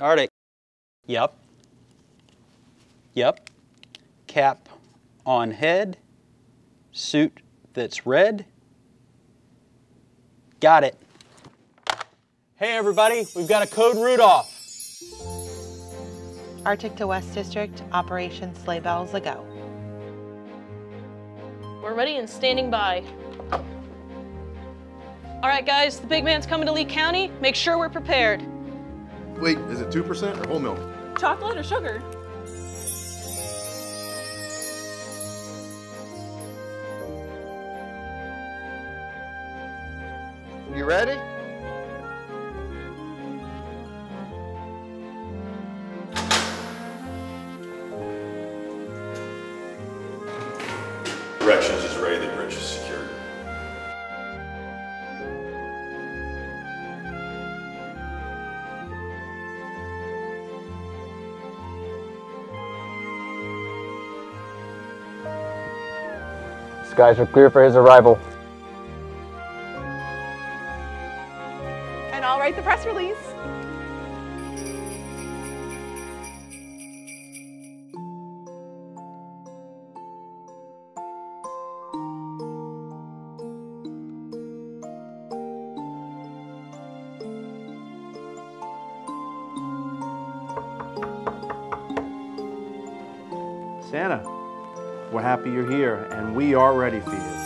Arctic. Yep. Yep. Cap on head. Suit that's red. Got it. Hey everybody, we've got a code Rudolph. Arctic to West District, Operation Sleigh Bells a go. We're ready and standing by. All right, guys, the big man's coming to Lee County. Make sure we're prepared. Wait, is it 2% or whole milk? Chocolate or sugar? You ready? Directions is ready, the bridge is secured. Skies are clear for his arrival. And I'll write the press release. Santa, we're happy you're here, and we are ready for you.